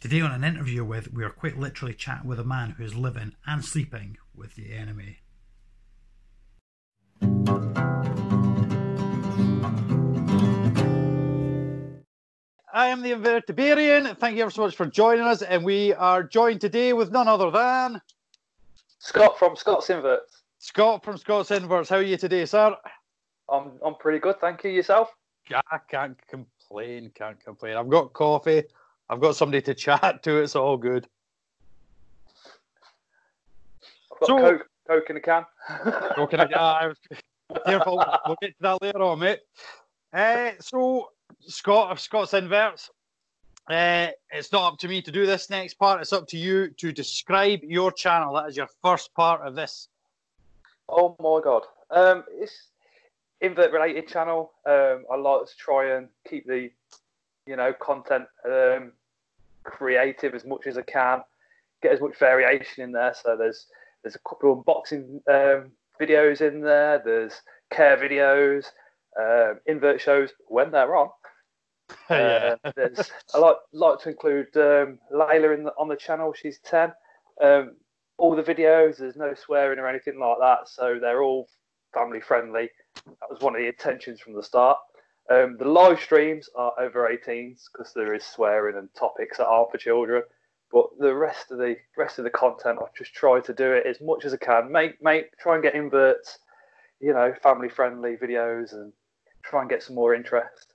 Today, on an interview with, we are quite literally chatting with a man who is living and sleeping with the enemy. I am the Invertabarian. Thank you ever so much for joining us. And we are joined today with none other than Scott from Scott's Inverts. Scott from Scott's Inverts. How are you today, sir? I'm I'm pretty good, thank you. Yourself? I can't complain. Can't complain. I've got coffee. I've got somebody to chat to. It's all good. I've got So- Coke, Coke in a can. Okay, I, I, careful. We'll get to that later on, mate. Uh, so, Scott of Scott's Inverts, uh, it's not up to me to do this next part. It's up to you to describe your channel. That is your first part of this. Oh my god. Um, it's invert related channel. Um, I like to try and keep the, you know, content um, creative as much as I can. Get as much variation in there. So there's there's a couple of unboxing um, videos in there. There's care videos, um, invert shows when they're on. yeah. Uh, there's I like like to include um, Layla in the, on the channel. She's ten. Um, all the videos, there's no swearing or anything like that, so they're all family friendly. That was one of the intentions from the start. Um, the live streams are over 18s because there is swearing and topics that aren't for children. But the rest of the rest of the content, I've just tried to do it as much as I can. Make make try and get inverts, you know, family friendly videos and try and get some more interest.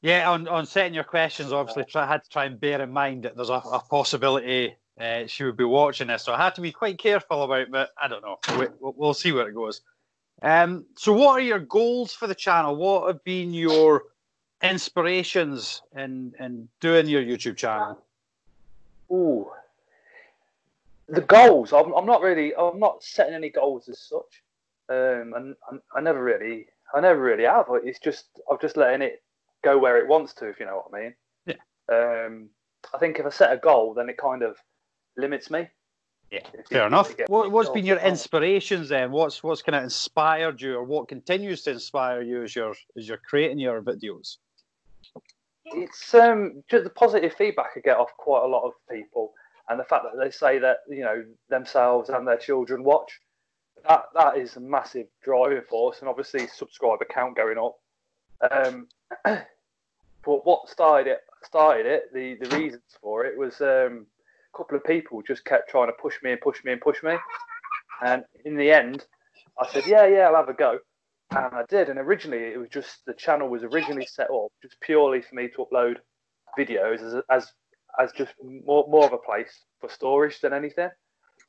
Yeah, on, on setting your questions, obviously, try, I had to try and bear in mind that there's a, a possibility uh, she would be watching this. So I had to be quite careful about but I don't know. We, we'll, we'll see where it goes. Um, so, what are your goals for the channel? What have been your inspirations in, in doing your YouTube channel? Ooh. The goals. I'm, I'm not really. I'm not setting any goals as such. Um, and I, I never really. I never really have. It's just. I'm just letting it go where it wants to. If you know what I mean. Yeah. Um, I think if I set a goal, then it kind of limits me. Yeah, fair enough. if you get- What, what's been your inspirations then? What's what's kind of inspired you, or what continues to inspire you as you're as you're creating your videos? it's um just the positive feedback I get off quite a lot of people, and the fact that they say that you know themselves and their children watch. That that is a massive driving force, and obviously subscriber count going up. Um, but what started it? Started it. The the reasons for it was um, a couple of people just kept trying to push me and push me and push me, and in the end, I said, "Yeah, yeah, I'll have a go." And I did. And originally, it was just the channel was originally set up just purely for me to upload videos as as as just more more of a place for storage than anything.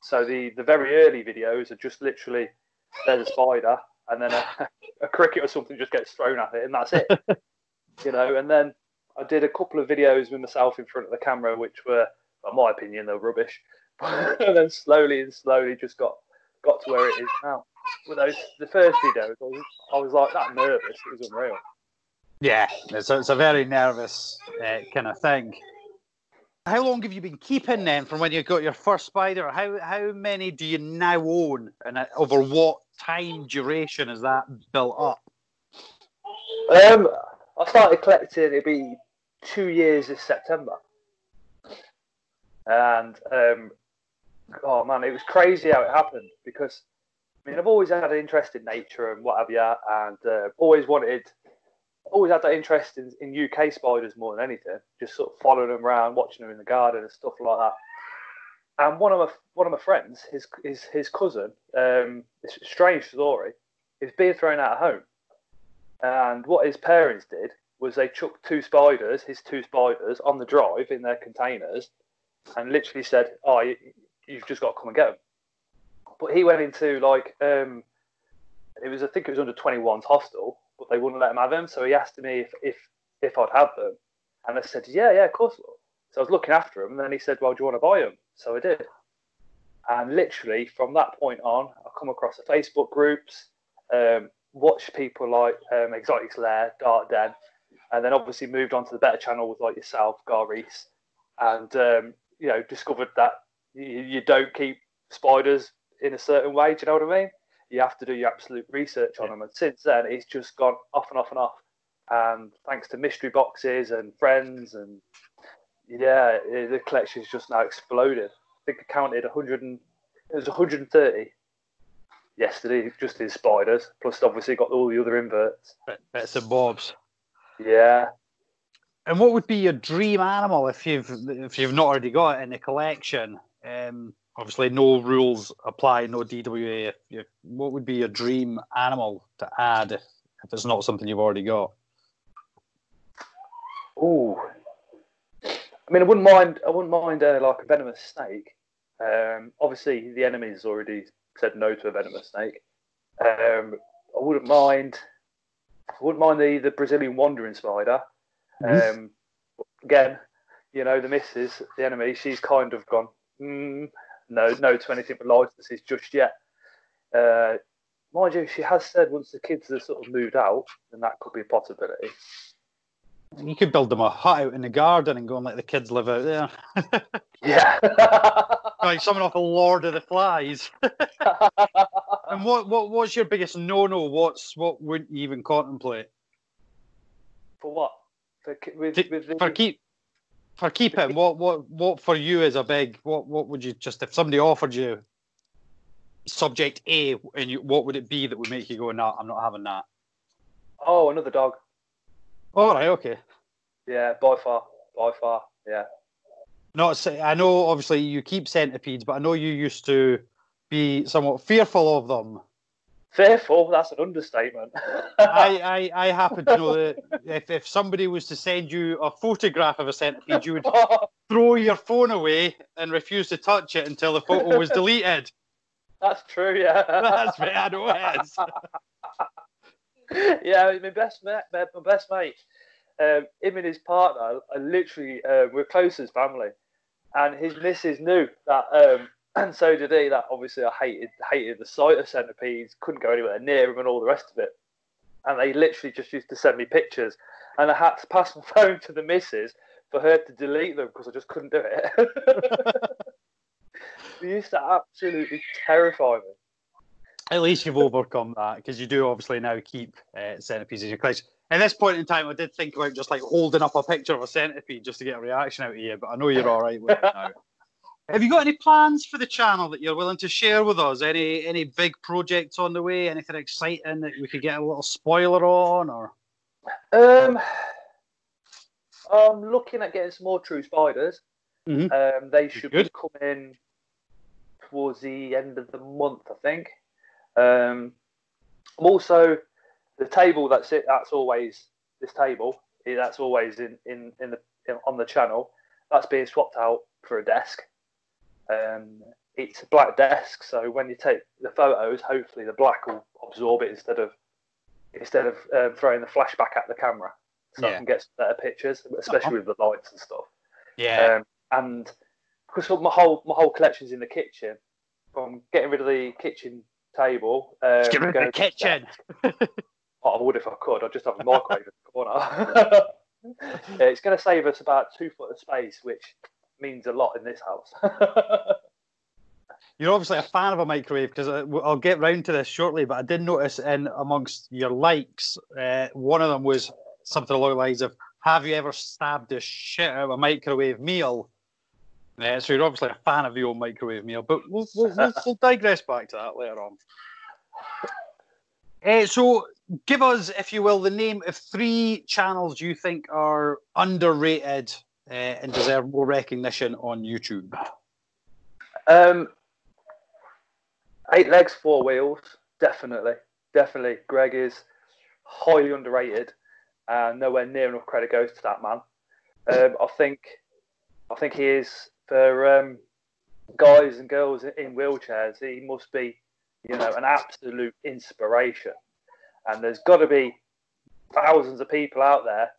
So the the very early videos are just literally there's a spider and then a, a cricket or something just gets thrown at it and that's it. you know. And then I did a couple of videos with myself in front of the camera, which were, in my opinion, they're rubbish. and then slowly and slowly just got got to where it is now with those the first videos, I was, I was like that nervous. It was unreal. Yeah, it's a, it's a very nervous uh, kind of thing. How long have you been keeping then from when you got your first spider? How how many do you now own, and uh, over what time duration is that built up? Um, I started collecting. It'd be two years this September, and um, oh man, it was crazy how it happened because I mean I've always had an interest in nature and what have you, and uh, always wanted, always had that interest in, in UK spiders more than anything. Just sort of following them around, watching them in the garden and stuff like that. And one of my one of my friends, his his his cousin, um, it's a strange story, is being thrown out of home. And what his parents did was they chucked two spiders, his two spiders, on the drive in their containers, and literally said, "Oh, you, you've just got to come and get them." But he went into like um, it was I think it was under 21's hostel, but they wouldn't let him have them. So he asked me if if if I'd have them, and I said, "Yeah, yeah, of course." Lord." So I was looking after him, and then he said, "Well, do you want to buy them?" So I did. And literally from that point on, I come across the Facebook groups, um, watched people like um, Exotics Lair, Dark Den, and then obviously moved on to the better channel with like yourself, Gar Reese, and um, you know discovered that you, you don't keep spiders in a certain way. Do you know what I mean? You have to do your absolute research on them, and since then it's just gone off and off and off. And thanks to mystery boxes and friends and Yeah, the collection's just now exploded. I think I counted 100 and it was 130 yesterday, just in spiders. Plus, obviously, got all the other inverts. Bits and bobs. Yeah. And what would be your dream animal if you've if you've not already got it in the collection? Um, obviously, no rules apply, no DWA. If, what would be your dream animal to add if, it's not something you've already got? Oh, I mean, I wouldn't mind. I wouldn't mind uh, like a venomous snake. Um, obviously, the enemy's already said no to a venomous snake. Um, I wouldn't mind. I wouldn't mind the, the Brazilian wandering spider. Um, again, you know, the missus, the enemy, she's kind of gone, mm, no, no to anything but licenses just yet. Uh, mind you, she has said once the kids have sort of moved out, then that could be a possibility. You could build them a hut out in the garden and go and let the kids live out there. yeah. like someone off a Lord of the Flies. and what, what what's your biggest no no? What's what wouldn't you even contemplate? For what? For, with, with the... for keep for keeping. What what what for you is a big what what would you just if somebody offered you subject A and you what would it be that would make you go no I'm not having that? Oh, another dog. All right, okay. Yeah, by far, by far, yeah. Not, I know obviously you keep centipedes, but I know you used to be somewhat fearful of them. Fearful? That's an understatement. I, I, I happen to know that if, if somebody was to send you a photograph of a centipede, you would throw your phone away and refuse to touch it until the photo was deleted. That's true, yeah. That's me, I know it is. yeah, my best mate, my best mate, um, him and his partner are literally uh, we're close as family, and his missus knew that, um, and so did he. That obviously I hated hated the sight of centipedes, couldn't go anywhere near them, and all the rest of it. And they literally just used to send me pictures, and I had to pass my phone to the missus for her to delete them because I just couldn't do it. they used to absolutely terrify me at least you've overcome that because you do obviously now keep uh, centipedes in your collection. At this point in time, I did think about just like holding up a picture of a centipede just to get a reaction out of you, but I know you're all right with it now. Have you got any plans for the channel that you're willing to share with us? Any any big projects on the way? Anything exciting that we could get a little spoiler on? Or um, I'm looking at getting some more True Spiders. Mm-hmm. Um, they should Good. be coming towards the end of the month, I think. Um, also, the table that's it. That's always this table. That's always in in in the in, on the channel. That's being swapped out for a desk. Um, it's a black desk, so when you take the photos, hopefully the black will absorb it instead of instead of um, throwing the flashback at the camera, so yeah. I can get some better pictures, especially with the lights and stuff. Yeah. Um, and because my whole my whole collection's in the kitchen, I'm getting rid of the kitchen table. Um, get rid of the kitchen. I would if I could. I'd just have a microwave in the corner. it's going to save us about two foot of space, which means a lot in this house. You're obviously a fan of a microwave because I'll get round to this shortly, but I did notice in amongst your likes, uh, one of them was something along the lines of Have you ever stabbed the shit out of a microwave meal? Uh, so you're obviously a fan of the old microwave meal, but we'll, we'll, we'll, we'll digress back to that later on. Uh, so, give us, if you will, the name of three channels you think are underrated uh, and deserve more recognition on YouTube. Um, eight legs, four wheels, definitely, definitely. Greg is highly underrated, and nowhere near enough credit goes to that man. Um, I think, I think he is for um, guys and girls in wheelchairs. He must be you know, an absolute inspiration. And there's got to be thousands of people out there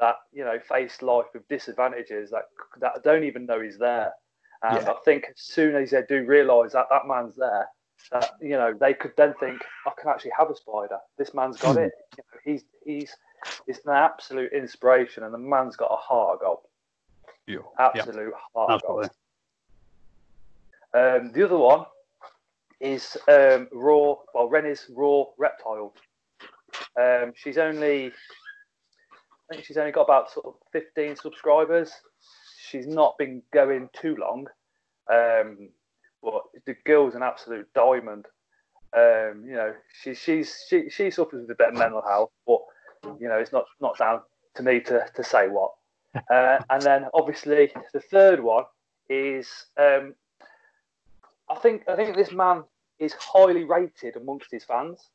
that you know face life with disadvantages that that don't even know he's there. And yeah. I think as soon as they do realise that that man's there, that you know they could then think, I can actually have a spider. This man's got it. You know, he's he's it's an absolute inspiration, and the man's got a heart of gold. Yeah. Absolute yeah. heart gold. Um, the other one is um, raw. Well, Ren is raw reptile. Um, she's only, I think she's only got about sort of 15 subscribers. she's not been going too long. Um, but the girl's an absolute diamond. Um, you know, she she's she she suffers with a bit of mental health, but you know, it's not not down to me to to say what. Uh, and then obviously the third one is um, I think I think this man is highly rated amongst his fans.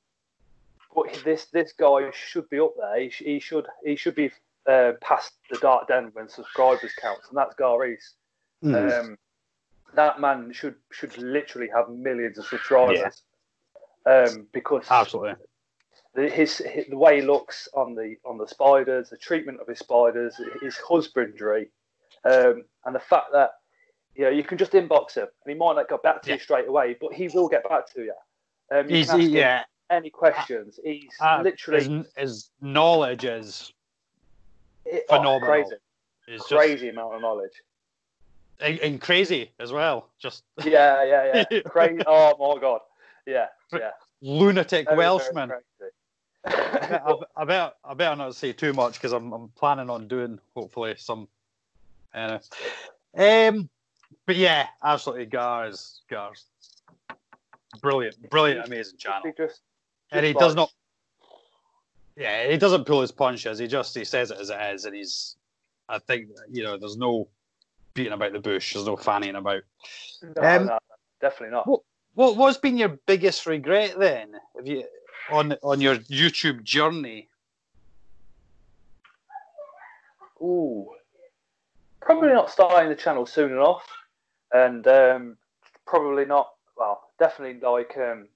But this this guy should be up there. He, he should he should be uh, past the dark den when subscribers counts, and that's Gar Reese. Mm. Um, that man should should literally have millions of subscribers. Yeah. Um, because absolutely the, his, his, the way he looks on the on the spiders, the treatment of his spiders, his husbandry, um, and the fact that you know you can just inbox him and he might not get back to yeah. you straight away, but he will get back to you. Um, you yeah. Any questions? He's uh, literally his, his, knowledge is it, oh, phenomenal. Oh, crazy, it's crazy just, amount of knowledge. And, and, crazy as well. Just yeah, yeah, yeah. crazy. Oh my god. Yeah, yeah. Lunatic very, Welshman. Very I, I, better, I better not say too much because I'm, I'm planning on doing hopefully some. Uh, um, but yeah, absolutely, Gars, Gars, brilliant, brilliant, amazing channel. Just and he does not. Yeah, he doesn't pull his punches. He just he says it as it is, and he's. I think you know, there's no beating about the bush. There's no fanning about. No, um, no, definitely not. What, what what's been your biggest regret then? Have you on on your YouTube journey? Ooh, probably not starting the channel soon enough, and um, probably not. Well, definitely like um,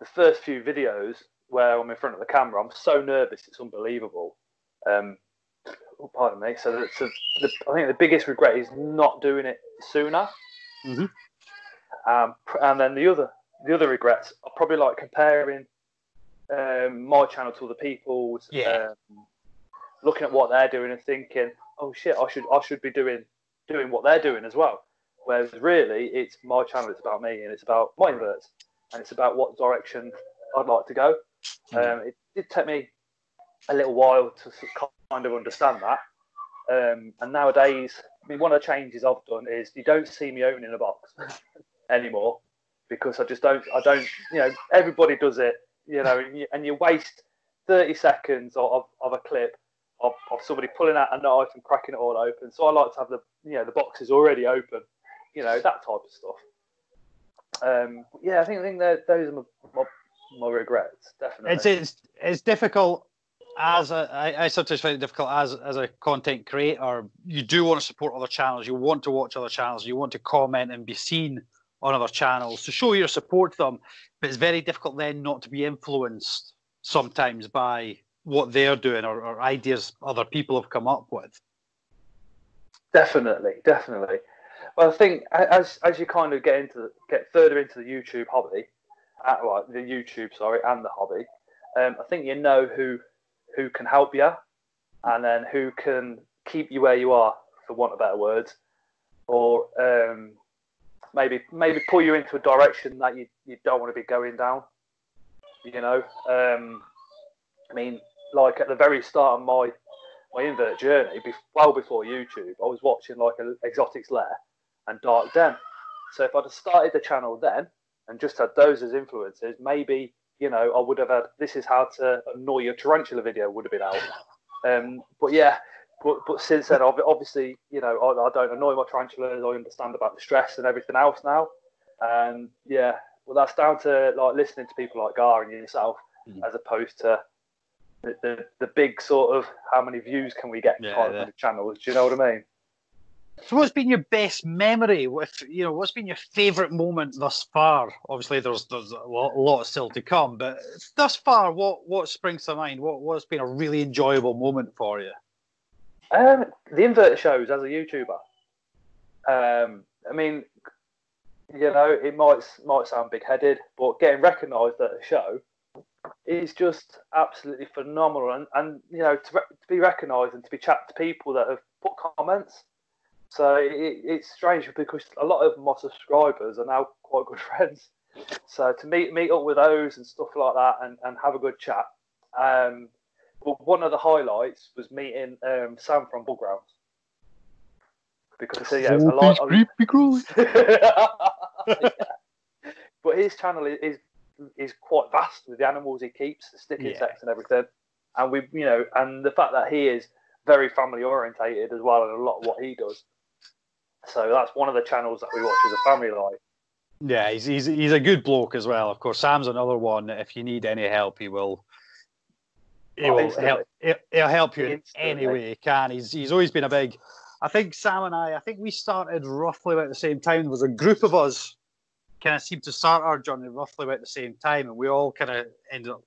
the first few videos where I'm in front of the camera. I'm so nervous; it's unbelievable. Um, oh, pardon me. So, so the, I think the biggest regret is not doing it sooner. Mm-hmm. Um, and then the other the other regrets are probably like comparing um, my channel to other people's. Yeah. Um, looking at what they're doing and thinking, oh shit, I should I should be doing doing what they're doing as well. Whereas really, it's my channel. It's about me and it's about my inverts and it's about what direction I'd like to go. Mm. Um, it did take me a little while to kind of understand that. Um, and nowadays, I mean, one of the changes I've done is you don't see me opening a box anymore because I just don't. I don't. You know, everybody does it you know, and you, and you waste 30 seconds of, of a clip of, of somebody pulling out a knife and cracking it all open. So I like to have the you know the boxes already open, you know that type of stuff. Um, yeah, I think I think that those are my, my, my, regrets definitely. It's it's it's difficult as a I, I sometimes find it difficult as as a content creator. You do want to support other channels. You want to watch other channels. You want to comment and be seen on other channels to show your support to them. But it's very difficult then not to be influenced sometimes by what they're doing or, or ideas other people have come up with. Definitely, definitely. Well, I think as as you kind of get into get further into the YouTube hobby, uh, well, the YouTube sorry, and the hobby, um, I think you know who who can help you, and then who can keep you where you are, for want of better words, or um, maybe maybe pull you into a direction that you, you don't want to be going down. You know, um, I mean, like at the very start of my my invert journey, well before YouTube, I was watching like Exotics Lair and Dark Den. So if I'd have started the channel then and just had those as influences, maybe you know I would have had this is how to annoy your tarantula video would have been out. Um, but yeah, but, but since then, obviously, you know, I, I, don't annoy my tarantulas. I understand about the stress and everything else now. And yeah, well, that's down to like listening to people like Gar and yourself, mm. as opposed to the, the, the big sort of how many views can we get yeah, kind of channels. Do you know what I mean? So, what's been your best memory? With you know, what's been your favourite moment thus far? Obviously, there's there's a lot, a lot still to come, but thus far, what what springs to mind? What what's been a really enjoyable moment for you? Um, the invert shows as a YouTuber. Um, I mean, you know, it might might sound big headed, but getting recognised at a show is just absolutely phenomenal. And, and you know, to, to be recognised and to be chat to people that have put comments. So it, it's strange because a lot of my subscribers are now quite good friends. So to meet meet up with those and stuff like that and, and have a good chat. Um, but one of the highlights was meeting um, Sam from Bullgrounds. because yeah, a lot. Of... creepy crawly. yeah. But his channel is is quite vast with the animals he keeps, the stick insects yeah. and everything. And we, you know, and the fact that he is very family orientated as well, and a lot of what he does. So that's one of the channels that we watch as a family like. Yeah, he's, he's he's a good bloke as well. Of course, Sam's another one. If you need any help, he will. He oh, will help. He'll, he'll help you in any way he can. He's he's always been a big. I think Sam and I. I think we started roughly about the same time. There was a group of us, kind of seemed to start our journey roughly about the same time, and we all kind of ended up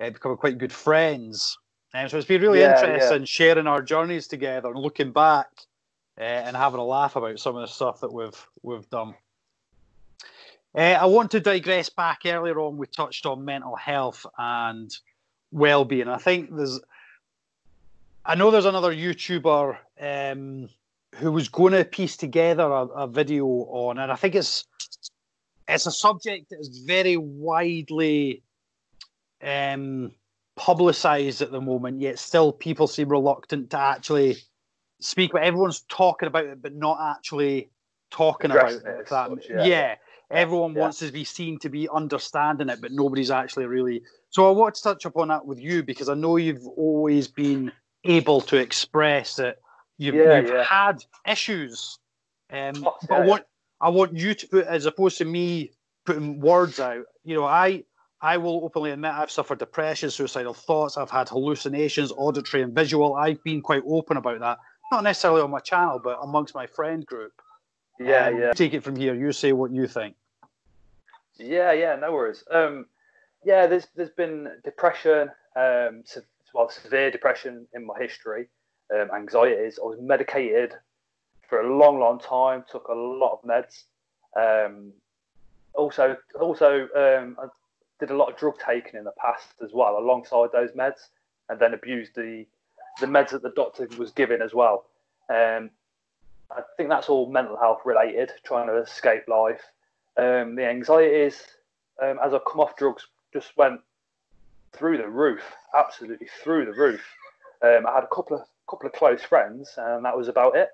uh, becoming quite good friends. And so it's been really yeah, interesting yeah. sharing our journeys together and looking back uh, and having a laugh about some of the stuff that we've we've done. Uh, I want to digress back earlier on. We touched on mental health and well-being. I think there's, I know there's another YouTuber um, who was going to piece together a, a, video on, and I think it's it's a subject that is very widely um, publicized at the moment. Yet still, people seem reluctant to actually speak. But everyone's talking about it, but not actually talking about it. that, much, yeah. yeah. Everyone yeah. wants to be seen to be understanding it, but nobody's actually really. So I want to touch upon that with you because I know you've always been able to express that you've, yeah, you've had issues. Um, oh, but I want I want you to put, as opposed to me putting words out. You know, I I will openly admit I've suffered depression, suicidal thoughts. I've had hallucinations, auditory and visual. I've been quite open about that, not necessarily on my channel, but amongst my friend group. Yeah, um, yeah. Take it from here. You say what you think. Yeah, yeah, no worries. Um, yeah, there's there's been depression, um, se- well, severe depression in my history, um, anxieties. I was medicated for a long, long time. Took a lot of meds. Um, also, also, um, I did a lot of drug taking in the past as well, alongside those meds, and then abused the the meds that the doctor was giving as well. Um, I think that's all mental health related, trying to escape life. Um, the anxieties, um, as I come off drugs, just went through the roof, absolutely through the roof. Um, I had a couple of couple of close friends, and that was about it.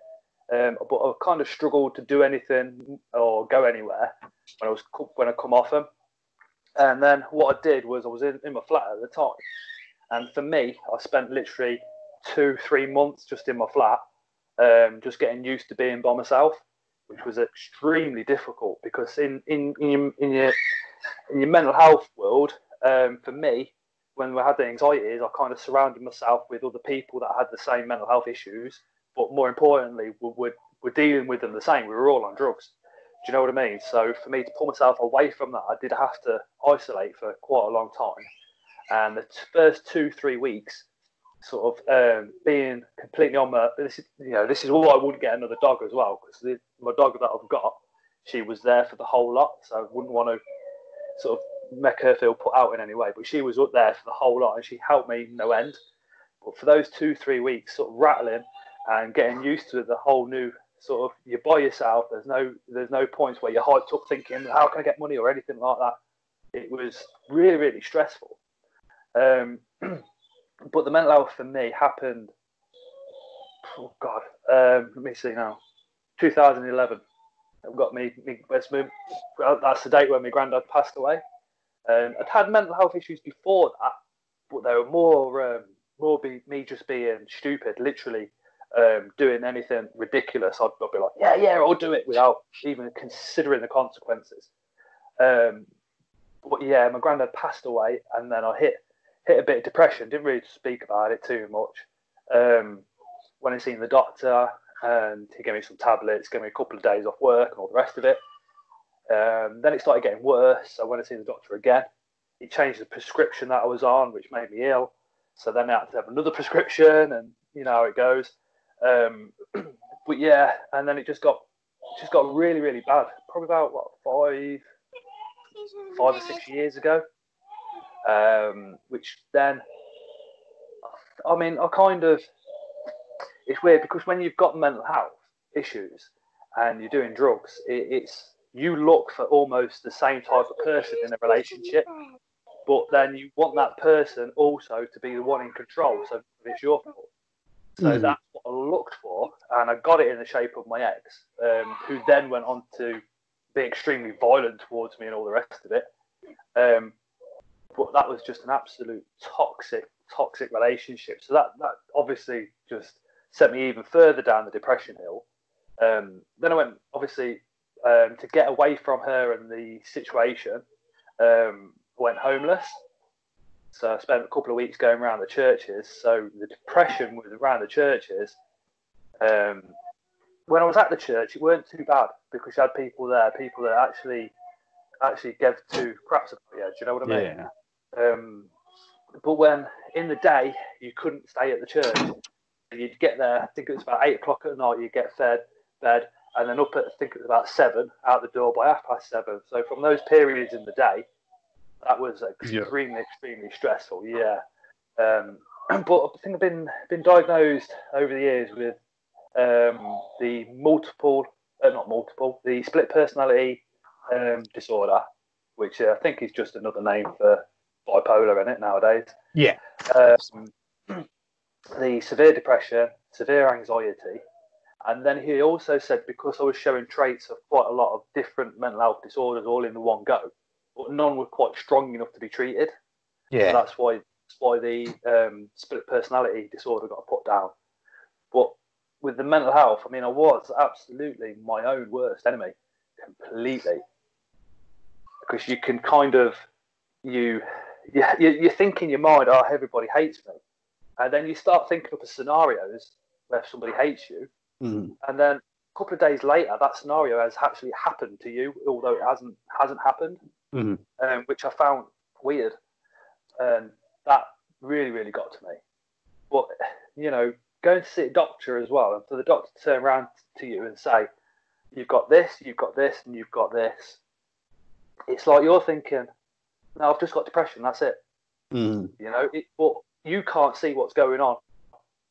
Um, but I kind of struggled to do anything or go anywhere when I was when I come off them. And then what I did was I was in, in my flat at the time, and for me, I spent literally two three months just in my flat um, just getting used to being by myself, which was extremely difficult because in in in your in your, in your mental health world, um, for me, when we had the anxieties, I kind of surrounded myself with other people that had the same mental health issues, but more importantly, we're, we're dealing with them the same. We were all on drugs. Do you know what I mean? So for me to pull myself away from that, I did have to isolate for quite a long time. And the first two, three weeks, sort of um, being completely on my this is you know this is why I wouldn't get another dog as well because my dog that I've got she was there for the whole lot so I wouldn't want to sort of make her feel put out in any way but she was up there for the whole lot and she helped me no end. But for those two three weeks sort of rattling and getting used to the whole new sort of you're by yourself there's no there's no points where you're hyped up thinking how can I get money or anything like that? It was really really stressful. Um, but the mental health for me happened. Oh God, um, let me see now. 2011. I've got me. me that's the date when my granddad passed away. Um, I'd had mental health issues before that, but they were more um, more be, me just being stupid, literally um, doing anything ridiculous. I'd, I'd, be like, yeah, yeah, I'll do it without even considering the consequences. Um, but yeah, my granddad passed away, and then I hit hit a bit of depression. Didn't really speak about it too much. Um, when I seen the doctor, and he gave me some tablets, gave me a couple of days off work, and all the rest of it. Um, then it started getting worse. I went I seen the doctor again, he changed the prescription that I was on, which made me ill. So then I had to have another prescription, and you know how it goes. Um, but yeah, and then it just got just got really really bad. Probably about what five five or six years ago um, which then, I mean, I kind of, it's weird because when you've got mental health issues and you're doing drugs, it, it's you look for almost the same type of person in a relationship, but then you want that person also to be the one in control. So it's your fault. So mm. that's what I looked for, and I got it in the shape of my ex, um, who then went on to be extremely violent towards me and all the rest of it. Um, but that was just an absolute toxic, toxic relationship. So that that obviously just sent me even further down the depression hill. Um, then I went obviously um, to get away from her and the situation. Um, went homeless. So I spent a couple of weeks going around the churches. So the depression was around the churches. Um, when I was at the church, it weren't too bad because you had people there, people that actually actually gave two craps about you. Do you know what I mean? Yeah. Um, but when in the day you couldn't stay at the church, you'd get there. I think it was about eight o'clock at night. You'd get fed, bed, and then up at I think it was about seven, out the door by half past seven. So from those periods in the day, that was extremely, yeah. extremely stressful. Yeah. Um, but I think I've been been diagnosed over the years with um, the multiple, uh, not multiple, the split personality um, disorder, which uh, I think is just another name for bipolar in it nowadays. Yeah. Um, the severe depression, severe anxiety, and then he also said because I was showing traits of quite a lot of different mental health disorders all in the one go, but none were quite strong enough to be treated. Yeah. So that's why that's why the um, split personality disorder got put down. But with the mental health, I mean, I was absolutely my own worst enemy, completely. Because you can kind of you you, you think in your mind, oh, everybody hates me, and then you start thinking up of scenarios where somebody hates you, mm. and then a couple of days later, that scenario has actually happened to you, although it hasn't hasn't happened, mm. um, which I found weird, and that really really got to me. But you know, going to see a doctor as well, and for the doctor to turn around to you and say, "You've got this, you've got this, and you've got this," it's like you're thinking, "No, I've just got depression. That's it." Mm. You know, it, but you can't see what's going on.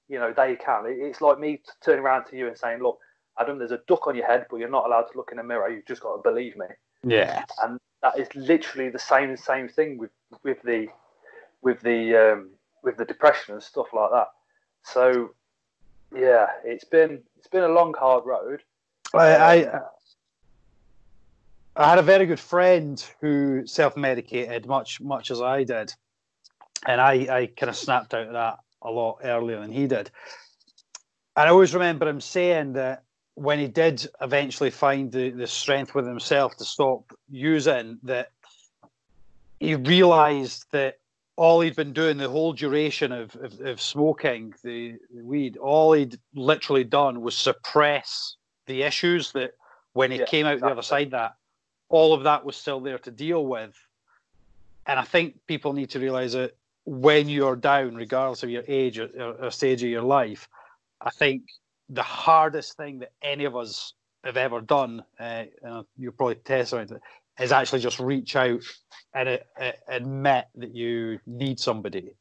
You know, they can. It, it's like me turning around to you and saying, "Look, Adam, there's a duck on your head, but you're not allowed to look in a mirror. You've just got to believe me." Yeah. And that is literally the same same thing with with the with the um, with the depression and stuff like that. So yeah, it's been it's been a long, hard road. I, I, um, I had a very good friend who self-medicated much much as I did, and I I kind of snapped out of that a lot earlier than he did. And I always remember him saying that when he did eventually find the, the strength within himself to stop using, that he realized that all he'd been doing the whole duration of, of, of smoking the, the, weed, all he'd literally done was suppress the issues that when he yeah, came out exactly. the other side that all of that was still there to deal with. And I think people need to realize that when you're down, regardless of your age or, or stage of your life, I think the hardest thing that any of us have ever done, uh, you'll probably testify it, is actually just reach out and uh, admit that you need somebody.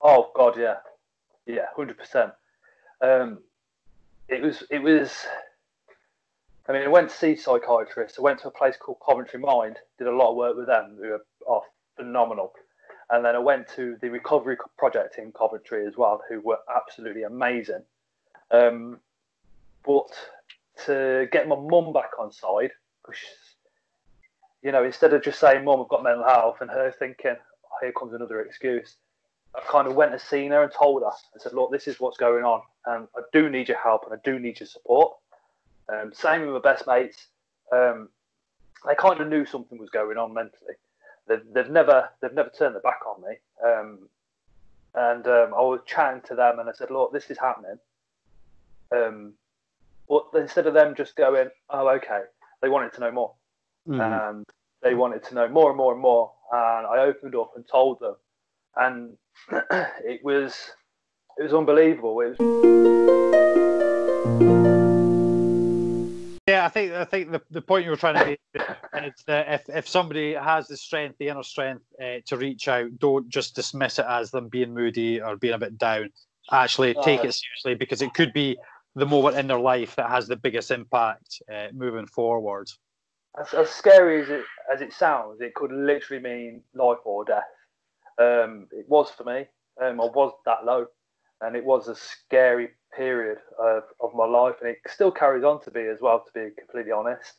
Oh God, yeah, yeah, hundred percent. Um, it was, it was. I mean, I went to see psychiatrists. I went to a place called Coventry Mind. Did a lot of work with them. Who are phenomenal. And then I went to the recovery project in Coventry as well, who were absolutely amazing. Um, but to get my mum back on side, you know, instead of just saying, "Mum, I've got mental health," and her thinking, oh, "Here comes another excuse," I kind of went and seen her and told her. I said, "Look, this is what's going on, and I do need your help, and I do need your support." Um, same with my best mates. Um, they kind of knew something was going on mentally. They've, they've never they've never turned their back on me. Um, and um, I was chatting to them, and I said, "Look, this is happening." Um, but instead of them just going, "Oh, okay," they wanted to know more mm. and they wanted to know more and more and more. And I opened up and told them, and it was it was unbelievable. It was. Yeah, I think I think the, the point you were trying to make is that if, if somebody has the strength, the inner strength uh, to reach out, don't just dismiss it as them being moody or being a bit down. Actually, take it seriously because it could be the moment in their life that has the biggest impact uh, moving forward as, as scary as it as it sounds, it could literally mean life or death. Um, it was for me. Um, I was that low, and it was a scary period of, of my life, and it still carries on to be as well. To be completely honest,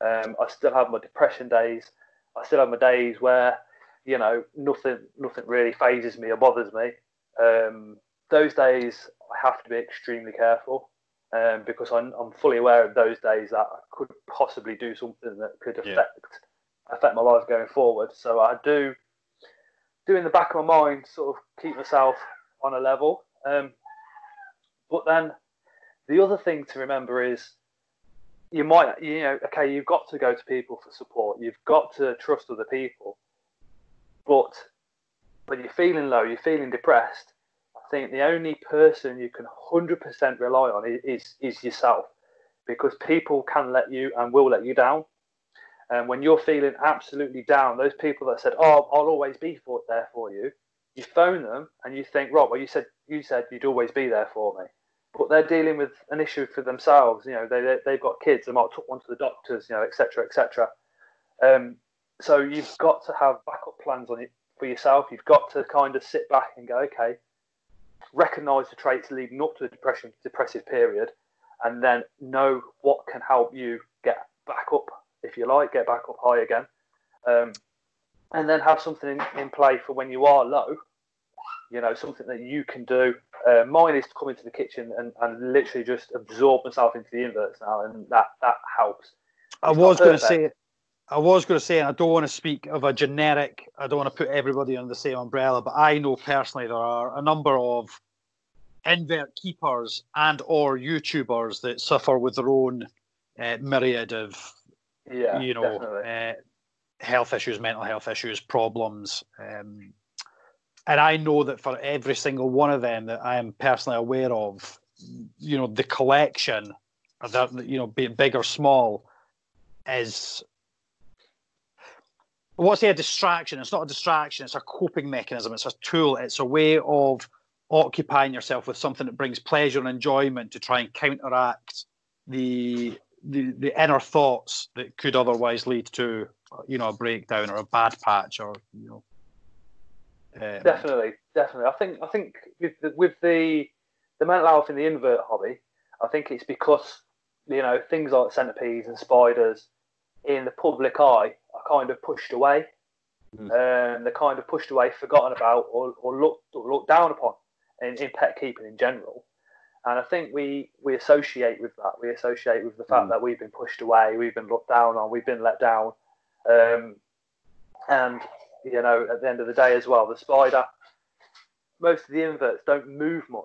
um, I still have my depression days. I still have my days where you know nothing nothing really phases me or bothers me. Um, those days I have to be extremely careful um, because I'm, I'm, fully aware of those days that I could possibly do something that could affect yeah. affect my life going forward. So I do do in the back of my mind sort of keep myself on a level. Um, but then the other thing to remember is you might, you know, okay, you've got to go to people for support. You've got to trust other people. But when you're feeling low, you're feeling depressed, I think the only person you can 100% rely on is, is yourself because people can let you and will let you down. And when you're feeling absolutely down, those people that said, "Oh, I'll always be there for you," you phone them and you think, "Right, well, you said you said you'd always be there for me," but they're dealing with an issue for themselves. You know, they, they have got kids, they might took one to the doctors, you know, etc. etc. Um, so you've got to have backup plans on it for yourself. You've got to kind of sit back and go, okay, recognize the traits leading up to the depression depressive period, and then know what can help you get back up, if you like, get back up high again, um, and then have something in, play for when you are low. You know, something that you can do. Uh, mine is to come into the kitchen and, and literally just absorb myself into the inverts now, and that that helps. It's I was going to say I was going to say, and I don't want to speak of a generic, I don't want to put everybody under the same umbrella, but I know personally there are a number of invert keepers and or YouTubers that suffer with their own uh, myriad of, yeah, you know, uh, health issues, mental health issues, problems. Um, and I know that for every single one of them that I am personally aware of, you know, the collection, that you know, be it big or small, is what's a distraction? It's not a distraction, it's a coping mechanism, it's a tool, it's a way of occupying yourself with something that brings pleasure and enjoyment to try and counteract the the, the inner thoughts that could otherwise lead to you know a breakdown or a bad patch or you know um, definitely definitely i think i think with the, with the the mental health in the invert hobby i think it's because you know things like centipedes and spiders in the public eye are kind of pushed away. Mm. Um, they're kind of pushed away, forgotten about, or, or looked or looked down upon in, in pet keeping in general. And I think we we associate with that. We associate with the fact mm. that we've been pushed away, we've been looked down on, we've been let down. Um, and you know, at the end of the day, as well, the spider. Most of the inverts don't move much.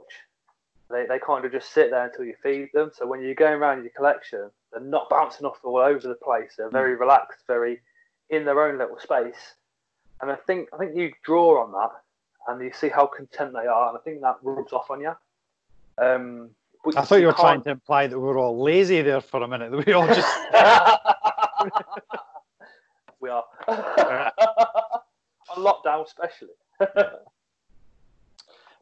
They, they kind of just sit there until you feed them. So when you're going around your collection, they're not bouncing off all over the place. They're very mm. relaxed, very in their own little space. And I think I think you draw on that, and you see how content they are, and I think that rubs off on you. Um, I thought you, were trying to imply that we were all lazy there for a minute. That we all just we are on lockdown, especially. but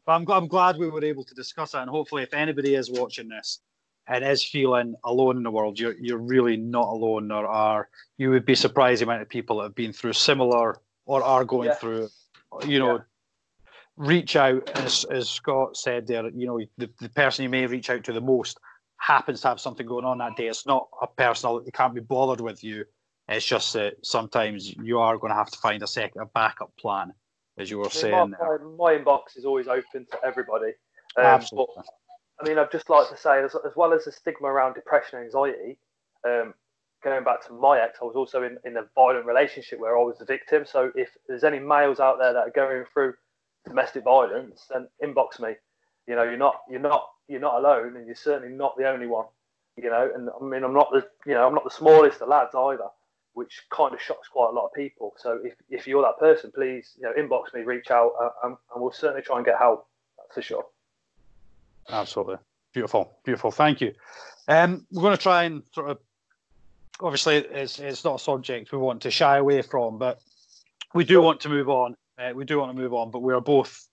I'm, I'm glad we were able to discuss that, and hopefully, if anybody is watching this and is feeling alone in the world, you're you're really not alone. Or are you would be surprised the amount of people that have been through similar or are going yeah. through. You know, yeah. Reach out as as Scott said there. You know, the, the person you may reach out to the most happens to have something going on that day. It's not a personal. They can't be bothered with you. It's just that sometimes you are going to have to find a second, a backup plan, as you were saying. My, my, inbox is always open to everybody. Um, Absolutely. But I mean, I'd just like to say, as, as well as the stigma around depression and anxiety, um, going back to my ex, I was also in, in a violent relationship where I was the victim. So if there's any males out there that are going through domestic violence, then inbox me. You know, you're not you're not you're not alone, and you're certainly not the only one. You know, and I mean, I'm not the you know I'm not the smallest of lads either, which kind of shocks quite a lot of people. So if, if you're that person, please you know inbox me, reach out, uh, and, and we'll certainly try and get help. That's for sure. Absolutely. Beautiful. Beautiful. Thank you. Um, we're going to try and sort of, obviously, it's, it's not a subject we want to shy away from, but we do want to move on. Uh, we do want to move on, but we are both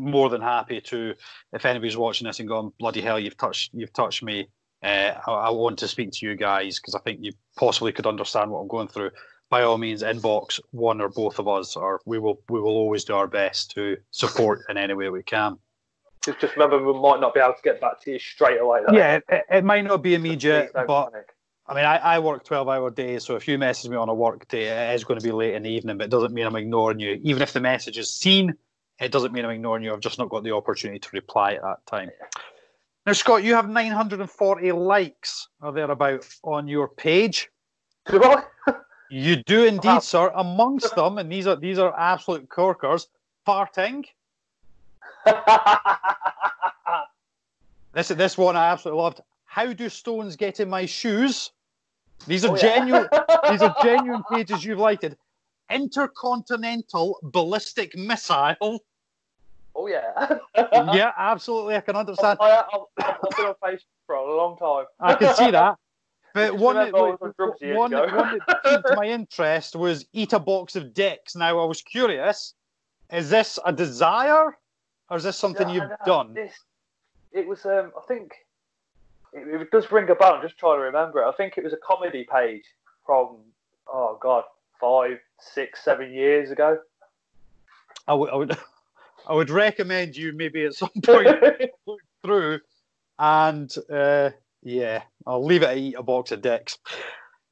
more than happy to, if anybody's watching this and going, bloody hell, you've touched, you've touched me. Uh, I, I, want to speak to you guys because I think you possibly could understand what I'm going through. By all means, inbox one or both of us, or we will we will always do our best to support in any way we can. Just, just remember, we might not be able to get back to you straight away. Though. Yeah, it, it might not be immediate, but panic. I mean, I, I work 12 hour days, so if you message me on a work day, it is going to be late in the evening, but it doesn't mean I'm ignoring you. Even if the message is seen, it doesn't mean I'm ignoring you. I've just not got the opportunity to reply at that time. Now, Scott, you have 940 likes or thereabout on your page. You do indeed, sir. Amongst them, and these are these are absolute corkers. Farting. This this one I absolutely loved. How do stones get in my shoes? These are Oh, yeah. genuine. These are genuine pages you've lighted. Intercontinental ballistic missile. Oh yeah. yeah, absolutely. I can understand. I, I've, I've been on Facebook for a long time. I can see that. But one that, remember I was on drugs years one, ago. one that piqued my interest was eat a box of dicks. Now I was curious: is this a desire, or is this something Yeah, you've done? This, it was, um, I think, it, it does ring a bell. I'm just trying to remember it. I think it was a comedy page from, oh god, five, six, seven years ago. I would, I would, I would recommend you maybe at some point look through, and uh, yeah, I'll leave it at eat a box of dicks.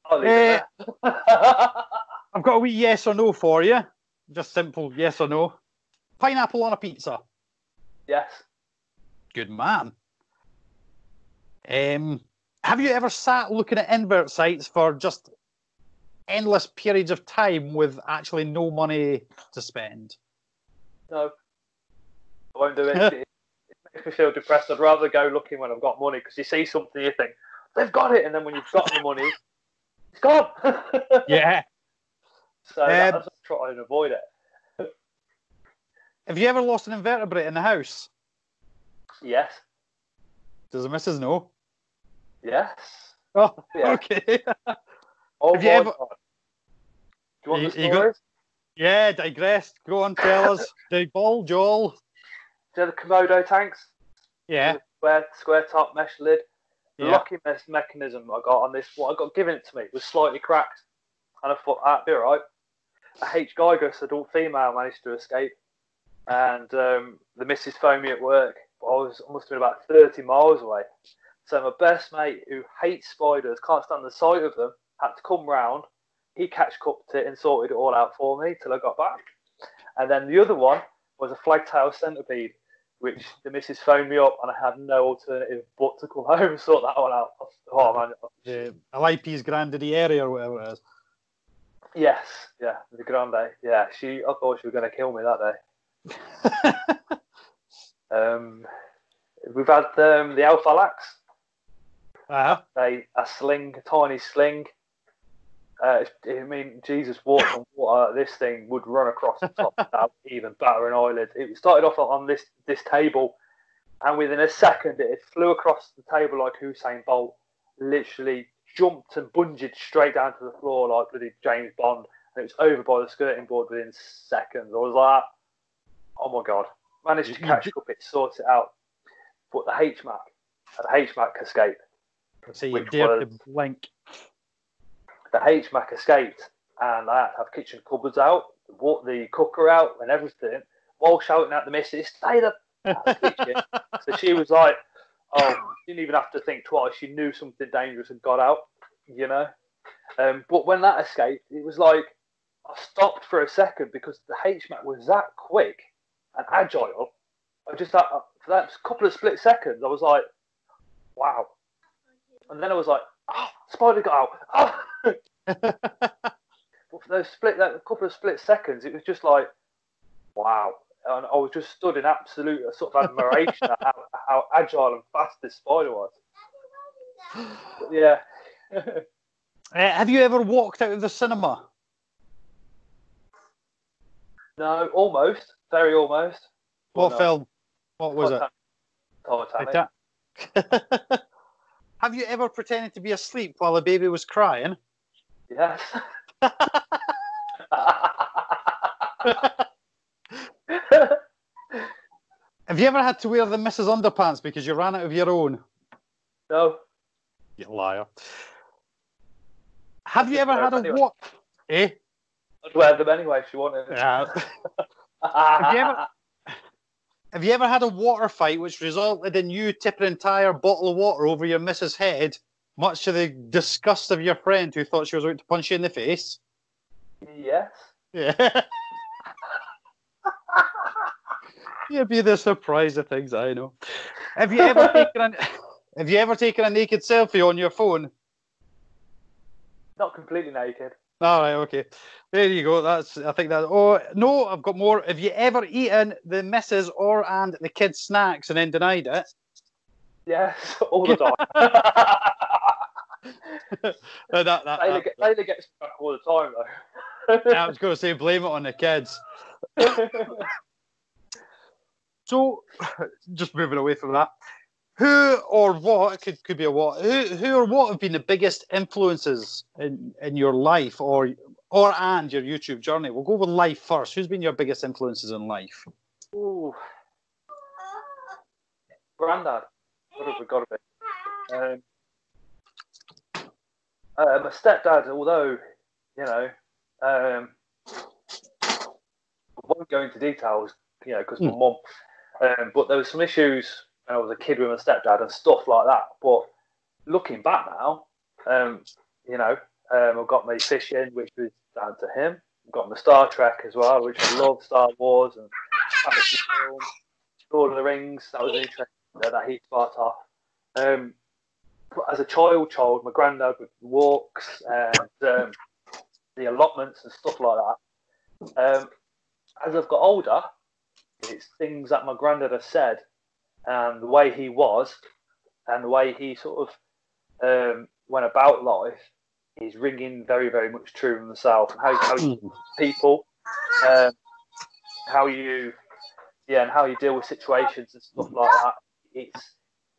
I'll leave it there. I've got a wee yes or no for you. Just simple yes or no. Pineapple on a pizza. yes. Good man. Um, have you ever sat looking at invert sites for just endless periods of time with actually no money to spend? No. I won't do it. it. Makes me feel depressed. I'd rather go looking when I've got money because you see something, you think, they've got it. And then when you've got the money, it's gone. Yeah. so Um, that's what I'm avoid it. Have you ever lost an invertebrate in the house? Yes. Does the missus know? Yes. Oh, Yeah. okay. Oh Have you ever- God. Do you want You- the you got- yeah, digressed. Go on, tell us. Joel. Do you know the Komodo tanks? Yeah. Square, square top mesh lid. The Yeah. locking mechanism I got on this, what I got given it to me, was slightly cracked. And I thought, that'd be alright. A H. gigas, adult female, managed to escape. And um, the missus phoned me at work. I was I must have been about 30 miles away. So my best mate, who hates spiders, can't stand the sight of them, had to come round. He catch cupped it and sorted it all out for me till I got back. And then the other one was a flagtail centipede which the missus phoned me up and I had no alternative but to come home and sort that one out. Oh man, The Alipes grandidieri or whatever it is. yes, yeah, the grande, yeah. She, I thought she was going to kill me that day. Um, we've had um, the Alpha Lax, uh-huh. a, a sling, a tiny sling. Uh, I mean, Jesus walked on water. This thing would run across the top without even batter an eyelid. It started off on this this table, and within a second, it flew across the table like Usain Bolt. Literally jumped and bungeed straight down to the floor like bloody James Bond, and it was over by the skirting board within seconds. I was like, "Oh my god!" Managed to catch up it, sort it out. But the HMAC, the HMAC escaped. So you Which dare was- to blink. the HMAC escaped, and I had to have kitchen cupboards out, the, wa- the cooker out, and everything, while shouting at the missus, "Stay the out of the kitchen." so she was like, "Oh, didn't even have to think twice. She knew something dangerous had got out, you know." Um, but when that escaped, it was like I stopped for a second because the HMAC was that quick and agile. I just that for that couple of split seconds, I was like, "Wow!" And then I was like, "Oh, spider got out!" Oh. But for those split, that couple of split seconds, it was just like, wow. And I was just stood in absolute sort of admiration at how, how agile and fast this spider was. But yeah. Uh, have you ever walked out of the cinema? no, almost. Very almost. What no. film? What was it? Titanic. Tita- Have you ever pretended to be asleep while a baby was crying? Yes. Have you ever had to wear the Mrs. Underpants because you ran out of your own? no. You liar. Have you ever had a anyway. what? Eh? I'd wear them anyway if you wanted. Yeah. Have you ever- have you ever had a water fight which resulted in you tipping an entire bottle of water over your missus' head, much to the disgust of your friend who thought she was about to punch you in the face? Yes. Yeah. You'd be the surprise of things I know. Have you ever taken a, Have you ever taken a naked selfie on your phone? Not completely naked. All right, okay. There you go. That's I think that. Oh no, I've got more. Have you ever eaten the missus or and the kids' snacks and then denied it? Yes, all the time. Uh, that, that, Layla, get, Layla gets stuck all the time though. I was going to say blame it on the kids. So, just moving away from that, who or what it could could be a what? Who who or what have been the biggest influences in in your life or or and your YouTube journey? We'll go with life first. Who's been your biggest influences in life? Ooh. granddad. What have we got to be? Um, uh, my stepdad, although, you know, um, I won't go into details, you know, because my mum, um, but there was some issues when I was a kid with my stepdad and stuff like that. But looking back now, um, you know, um, I've got me fishing, which was down to him. I've got my Star Trek as well, which I love, Star Wars and Lord of the Rings. That was interesting that, that he sparked off. Um, as a child, child, my granddad the walks and um, the allotments and stuff like that. Um, as I've got older, it's things that my granddad has said and the way he was and the way he sort of um, went about life is ringing very, very much true in himself and how, how you people, um, how you, yeah, and how you deal with situations and stuff like that. It's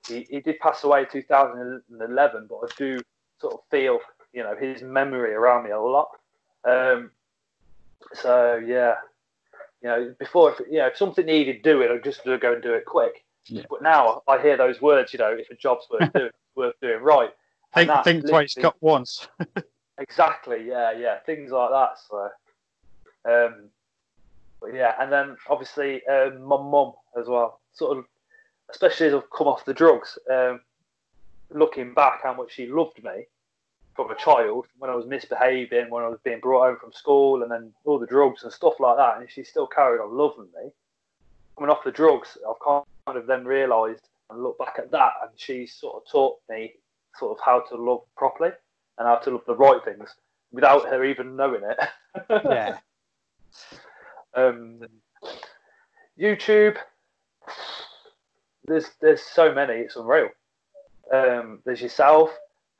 he, he did pass away in 2011, but I do sort of feel, you know, his memory around me a lot. Um, so yeah, you know, before if, you know if something needed doing, I'd just go and do it quick. Yeah. But now I hear those words, you know, if a job's worth doing, it's worth doing right. Think think twice, cut once. Exactly. Yeah, yeah. Things like that. So, um, but yeah, and then obviously um, my mum as well. Sort of, especially as I've come off the drugs. Um, looking back, how much she loved me from a child when I was misbehaving, when I was being brought home from school, and then all the drugs and stuff like that, and she still carried on loving me. Coming off the drugs, I've kind of then realised and looked back at that, and she sort of taught me sort of how to love properly and how to love the right things without her even knowing it. yeah. um, YouTube, there's there's so many, it's unreal. Um, there's yourself,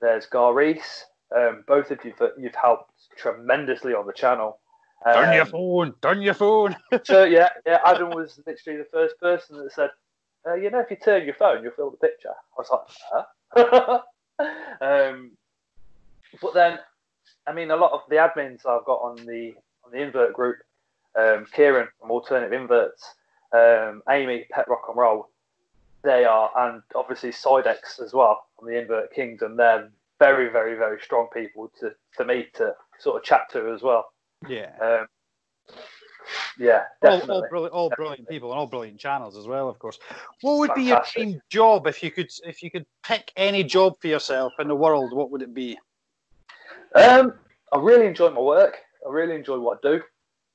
there's Gar Reese. Um, both of you, you've helped tremendously on the channel. Turn your Um, phone. Turn your phone. so yeah, yeah, Adam was literally the first person that said, uh, you know, if you turn your phone, you'll fill the picture. I was like, huh? um, but then, I mean, a lot of the admins I've got on the on the invert group, um, Kieran from Alternative Inverts, um, Amy Pet Rock and Roll, they are, and obviously Sidex as well from the Invert Kingdom. They're very, very, very strong people to for me to sort of chat to as well. Yeah. Um, yeah, All, definitely. all, brilliant, all brilliant people and all brilliant channels as well, of course. What would be your dream job if you could if you could pick any job for yourself in the world? What would it be? Um, I really enjoy my work. I really enjoy what I do.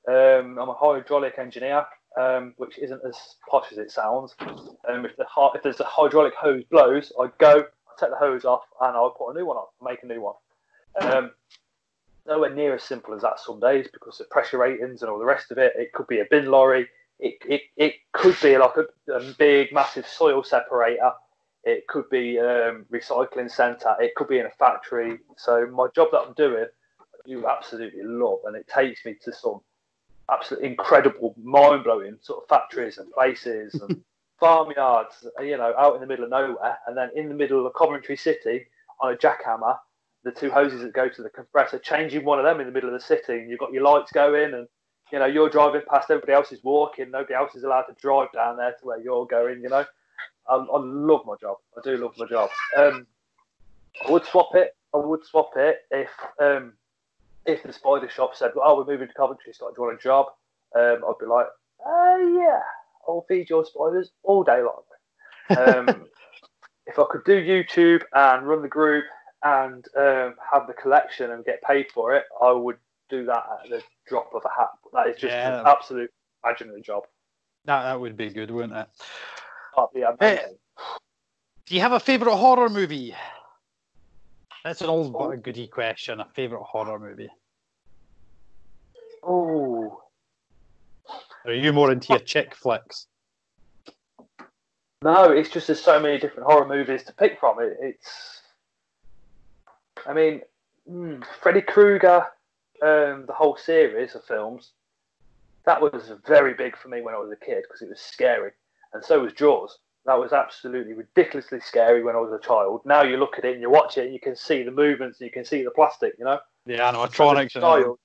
Um, I'm a hydraulic engineer, um, which isn't as posh as it sounds. Um, if the if there's a hydraulic hose blows, I go, I take the hose off, and I put a new one on, make a new one. Um, nowhere near as simple as that some days because of pressure ratings and all the rest of it. It could be a bin lorry. It it, it could be like a, a big, massive soil separator. It could be um, recycling centre. It could be in a factory. So my job that I'm doing, I do absolutely love, and it takes me to some absolutely incredible, mind-blowing sort of factories and places and farmyards. You know, out in the middle of nowhere, and then in the middle of a Coventry City on a jackhammer, the two hoses that go to the compressor, changing one of them in the middle of the city, and you've got your lights going, and you know you're driving past, everybody else is walking, nobody else is allowed to drive down there to where you're going. You know. I, I love my job. I do love my job. Um, I would swap it. I would swap it if um, if the spider shop said, "Oh, we're moving to Coventry, Scott. Do you want a job?" Um, I'd be like, uh, "Yeah, I'll feed your spiders all day long. Um, if I could do YouTube and run the group and um, have the collection and get paid for it, I would do that at the drop of a hat. That is just Yeah. an absolute imaginary job. That that would be good, wouldn't it? That'd be amazing. Do you have a favourite horror movie? That's an old a goody question. A favourite horror movie? Oh, are you more into your chick flicks? no, it's just there's so many different horror movies to pick from. It, it's, I mean, mm, Freddy Krueger, um, the whole series of films, that was very big for me when I was a kid because it was scary, and so was Jaws. That was absolutely ridiculously scary when I was a child. Now you look at it and you watch it, and you can see the movements, you can see the plastic, you know. Animatronics. a and child,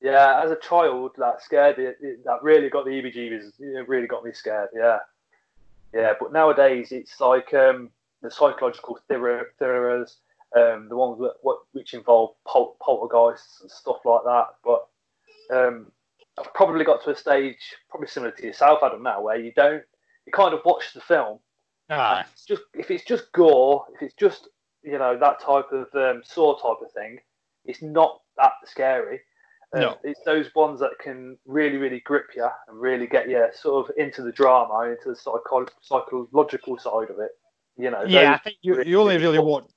yeah, as a child, that scared me. It- That really got the EBGBs. It really got me scared. Yeah, yeah. But nowadays, it's like um, the psychological thriller- thrillers, um, the ones that what which involve pol- poltergeists and stuff like that. But um, I've probably got to a stage, probably similar to yourself, Adam, now, where you don't, you kind of watch the film it's just if it's just gore, if it's just you know that type of um, saw type of thing, it's not that scary. Um, No. it's those ones that can really, really grip you and really get you sort of into the drama, into the psycho- psychological side of it. You know, Yeah, I think you, really you only really ones.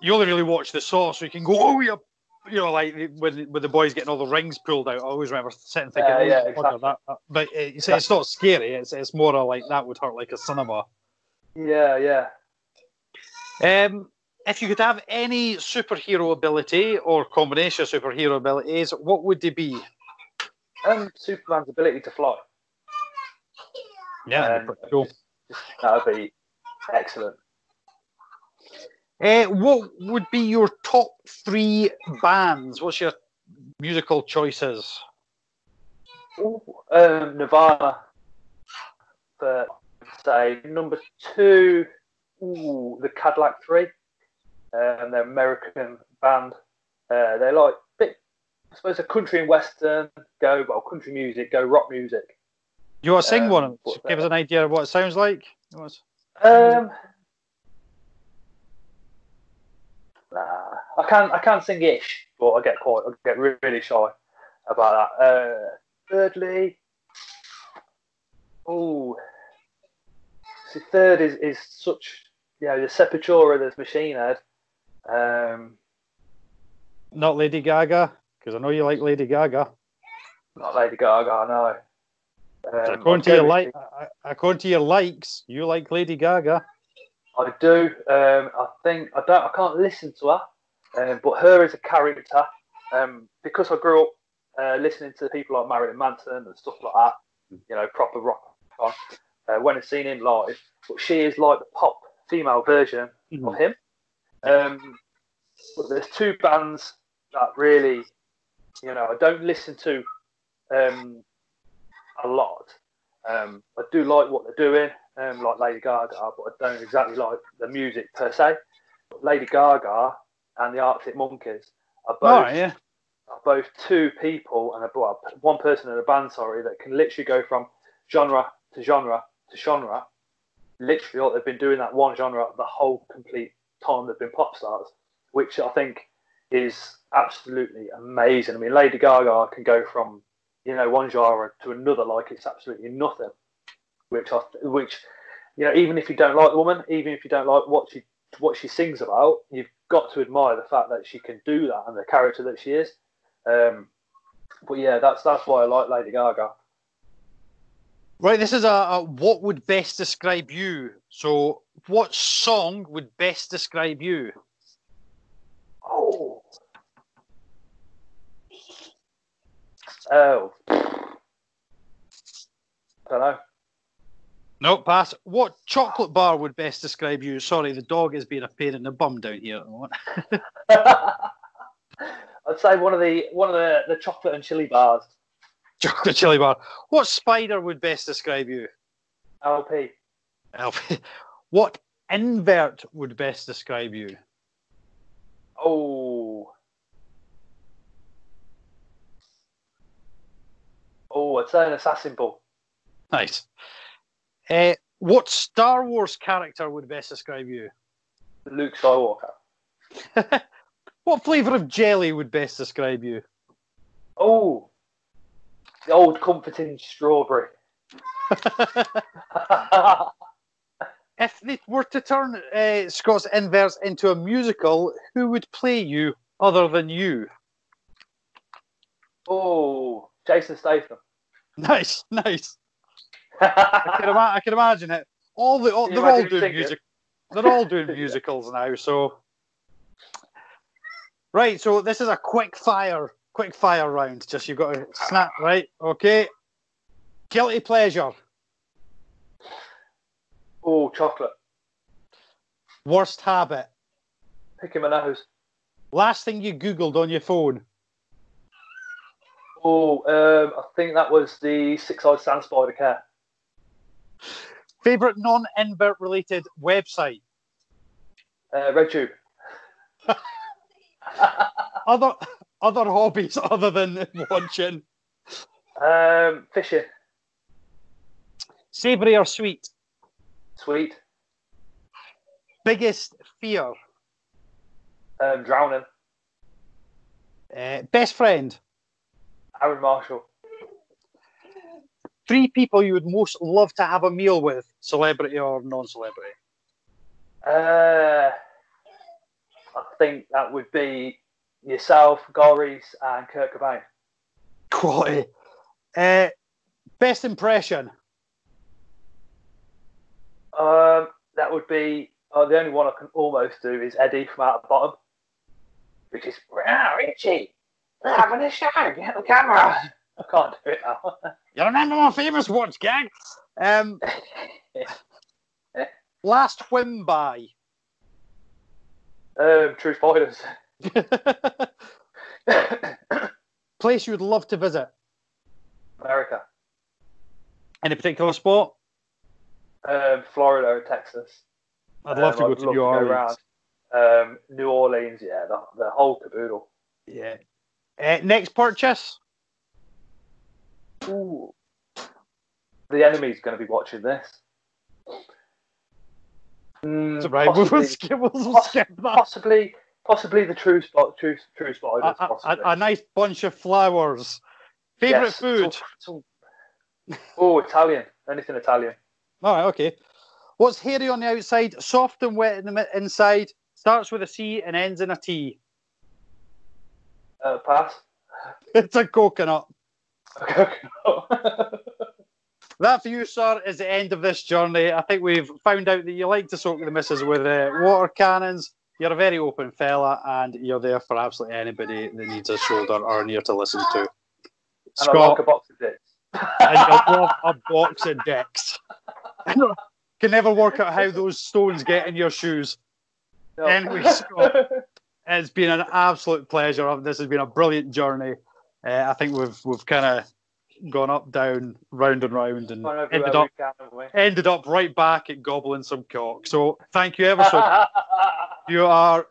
You only really watch the saw, so you can go, oh yeah, you know, like when with the boys getting all the rings pulled out. I always remember sitting thinking, Yeah, oh, yeah, exactly. that, that- but it's, it's not scary. It's it's more like that would hurt like a cinema. Yeah, yeah. Um, if you could have any superhero ability or combination of superhero abilities, what would they be? Um, Superman's ability to fly. Yeah, Um, cool. That would be excellent. Uh, what would be your top three bands? What's your musical choices? Ooh, um, Nirvana. But say number two, ooh, the Cadillac Three, um, they're American band. Uh, they like bit, I suppose, a country and western. Go well, country music, go rock music. You want to sing Um, one? Give us an idea of what it sounds like. Um, nah, I can I can sing ish, but I get quite I get really shy about that. Uh, thirdly, oh, see, third is is such you know the Sepultura, there's Machine Head. Um, Not Lady Gaga, because I know you like Lady Gaga. not Lady Gaga, I know. Um, according to your like, according to your likes, you like Lady Gaga. I do. Um, I think I don't. I can't listen to her, um, but her as a character, um, because I grew up uh, listening to people like Marilyn Manson and stuff like that. You know, proper rock. Uh, when I seen him live, but she is like the pop female version of him. Um, but there's two bands that really, you know, I don't listen to um, a lot. Um, I do like what they're doing, um, like Lady Gaga, but I don't exactly like the music per se. But Lady Gaga and the Arctic Monkeys are both Oh yeah, are both two people and a well, one person in a band, sorry, that can literally go from genre to genre to genre. Literally, like they've been doing that one genre the whole complete time they've been pop stars, which I think is absolutely amazing. I mean, Lady Gaga can go from you know one genre to another like it's absolutely nothing. Which I, which you know, even if you don't like the woman, even if you don't like what she what she sings about, you've got to admire the fact that she can do that and the character that she is. Um, but yeah, that's that's why I like Lady Gaga. right. This is a, a what would best describe you. So, what song would best describe you? Oh, oh, I don't know. No, pass. What chocolate bar would best describe you? Sorry, the dog is being a pain in the bum down here. at the moment. I'd say one of the one of the, the chocolate and chili bars. chocolate chili bar. What spider would best describe you? LP. Alfie? What invert would best describe you? Oh. Oh, I'd say an assassin ball. Nice. Uh, what Star Wars character would best describe you? Luke Skywalker. what flavour of jelly would best describe you? Oh, the old comforting strawberry. if they were to turn uh, Scott's Inverts into a musical, who would play you other than you? Oh, Jason Statham. Nice, nice. I, can ima- I can imagine it. All the all, they're all doing music. They're all doing musicals now. So, right. So this is a quick fire, quick fire round. Just you've got to snap. Right. Okay. Guilty pleasure. Oh, chocolate. Worst habit. Picking my nose. Last thing you googled on your phone. Oh, um, I think that was the six-eyed sand spider cat. Favorite non-invert related website. Uh, RedTube. other other hobbies other than watching. Um, fishing. Savoury or sweet? Sweet. Biggest fear? Um, drowning. Uh, best friend? Aaron Marshall. Three people you would most love to have a meal with, celebrity or non-celebrity. Uh, I think that would be yourself, Goris, and Kurt Cobain. Quality. Uh, best impression. Um, that would be uh, the only one I can almost do is Eddie from Out of the Bottom, which is wow, Richie, having a show. Get the camera. I can't do it now. You remember my famous watch gag? Um, last whim by. Um, True Spiders. Place you would love to visit. America. Any particular sport? Um, Florida or Texas. I'd love Um, to go I'd to New to Orleans. around. Um, New Orleans, yeah, the, the whole caboodle. Yeah. Uh, next purchase? Ooh. The enemy's going to be watching this. Mm, right. We'll, possibly, skip, we'll, poss- skip that. possibly, possibly the true spot, true, true spiders. A, a, a, a nice bunch of flowers. Favorite Yes, food? it's all- it's all- Oh, Italian. Anything Italian. All right, okay. What's hairy on the outside, soft and wet in the inside, starts with a C and ends in a T? Uh, pass. It's a coconut. That for you, sir, is the end of this journey. I think we've found out that you like to soak the missus with uh, water cannons. You're a very open fella, and you're there for absolutely anybody that needs a shoulder or an ear to listen to. and I Scott, a box of dicks. and you love a box of dicks. Can never work out how those stones get in your shoes. No. Anyway, Scott. It's been an absolute pleasure. This has been a brilliant journey. Uh, I think we've we've kind of gone up, down, round and round, and ended up can, ended up right back at gobbling some cock. So thank you ever so. much. you are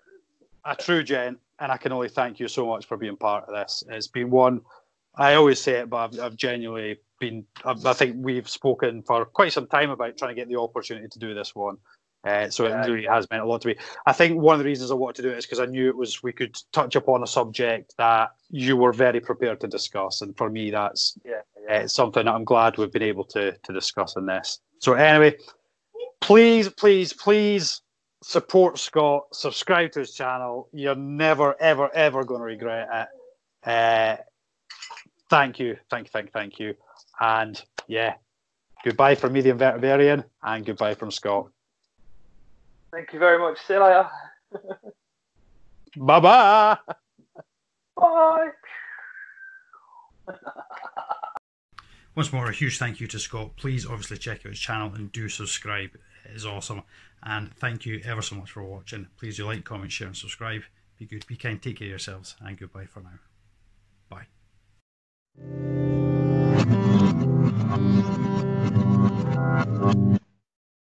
a true gent, and I can only thank you so much for being part of this. It's been one. I always say it, but I've, I've genuinely been. I've, I think we've spoken for quite some time about trying to get the opportunity to do this one. Uh, so Yeah. it really has meant a lot to me. I think one of the reasons I wanted to do it is because I knew it was we could touch upon a subject that you were very prepared to discuss, and for me, that's yeah, uh, yeah. it's something that I'm glad we've been able to to discuss in this. So anyway, please, please, please support Scott. Subscribe to his channel. You're never, ever, ever going to regret it. Uh, thank you, thank you, thank you, thank you, and yeah, goodbye from me, the Invertabarian, and goodbye from Scott. Thank you very much. See you later. Bye bye. Bye. Once more, a huge thank you to Scott. Please obviously check out his channel and do subscribe. It is awesome. And thank you ever so much for watching. Please do like, comment, share, and subscribe. Be good, be kind, take care of yourselves, and goodbye for now. Bye.